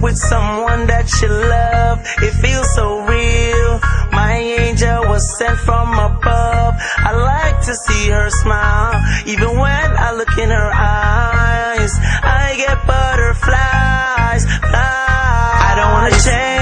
with someone that you love. It feels so real. My angel was sent from above. I like to see her smile, even when I look in her eyes. I get butterflies, flies. I don't wanna change.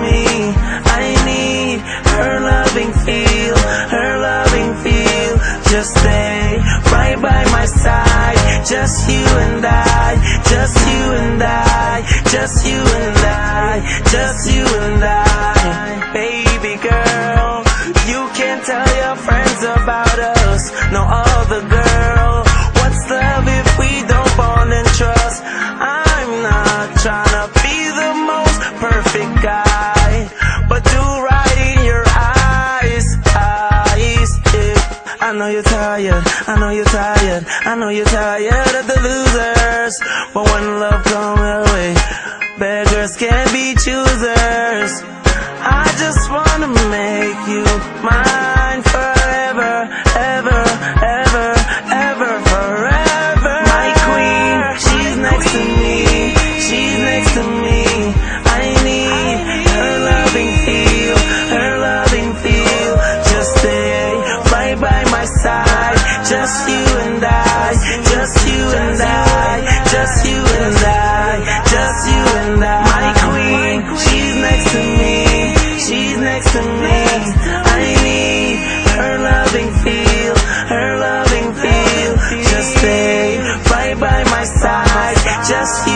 Me. I need her loving feel, her loving feel. Just stay right by my side. Just you and I, just you and I, just you and I, just you and I. Baby girl, you can tell your friends about us. No other girl. You're tired of the losers. But when love comes your way, beggars can't be choosers. I just wanna make you mine forever, just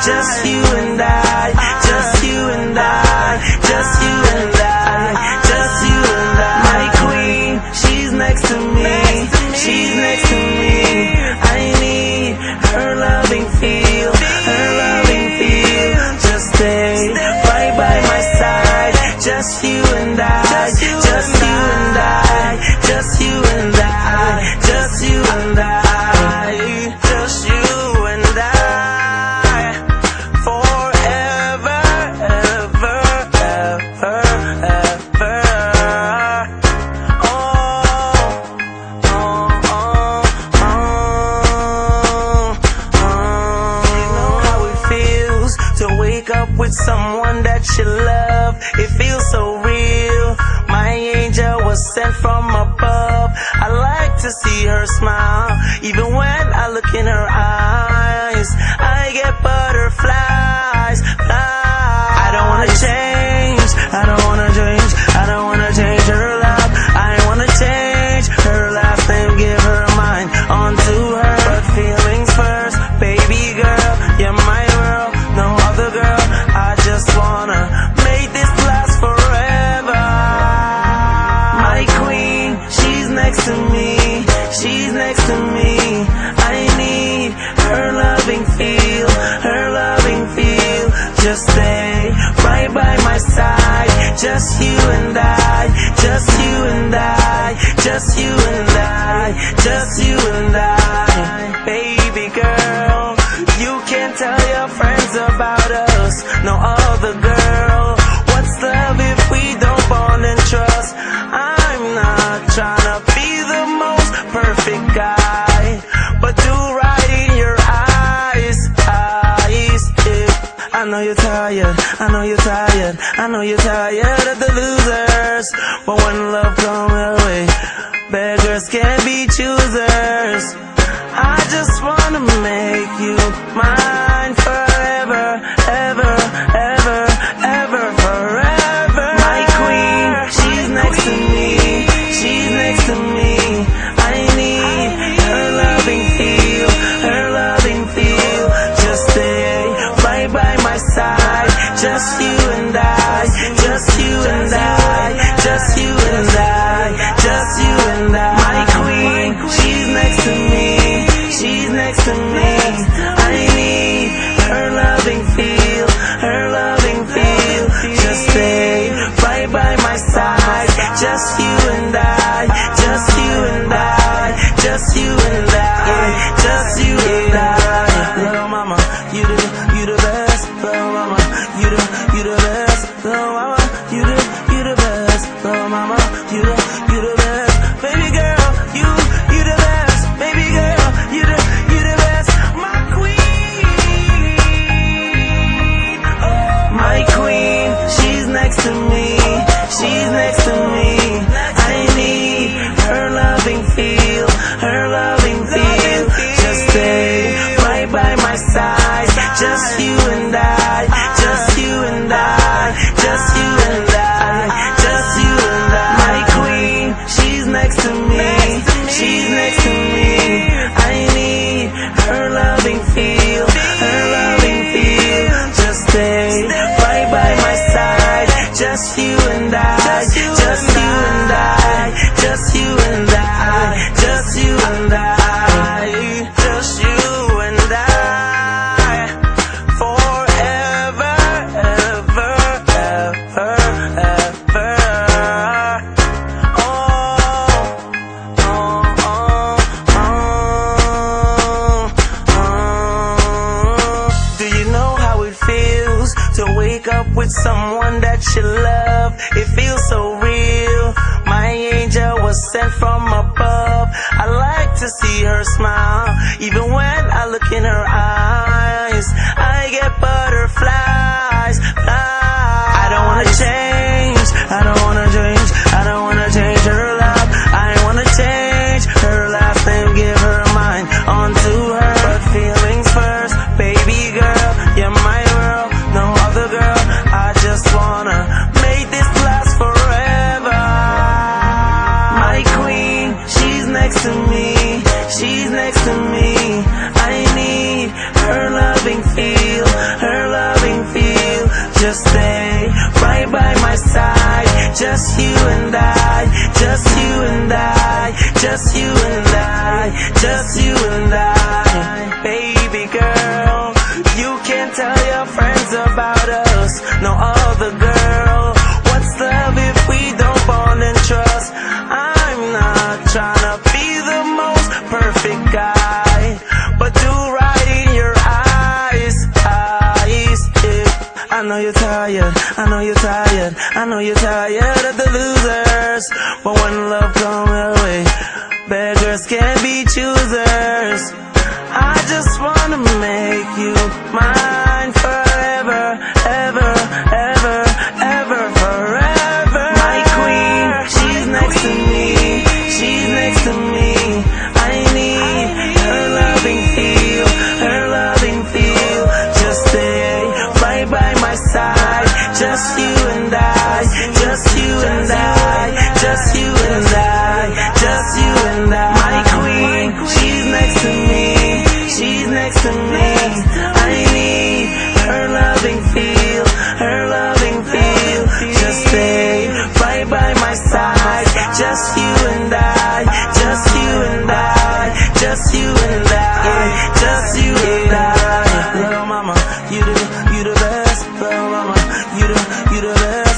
Just you and I, just you and I, just you and I, just you and I. My queen, she's next to me. She's next to me. I need her loving feel, her loving feel. Just stay right by my side. Just you and I, just you and I, just you and I, just you and I, with someone that you love. It feels so real. My angel was sent from above. I like to see her smile, even when I look in her eyes. Just you and I, just you and I. Baby girl, you can tell your friends about us. No other girl. What's love if we don't bond and trust? I'm not trying to be the most perfect guy, but do right in your eyes, eyes. I know you're tired, I know you're tired, I know you're tired of the losers. But when love comes your way, beggars can't be choosers. I just wanna make you mine ever, your love. someone that you love. It feels so real. My angel was sent from above. I like to see her smile, even when I look in her eyes. Just you and I, just you and I. Baby girl, you can tell your friends about us. No other girl, what's love if we don't bond and trust? I'm not trying to be the most perfect guy. But do right in your eyes. I know you're tired, I know you're tired I know you're tired of the losers. But when love comes your way beggars can't be choosers. I just wanna make you mine forever, ever, ever. You the, you the best, bro, mama. You the, you the best.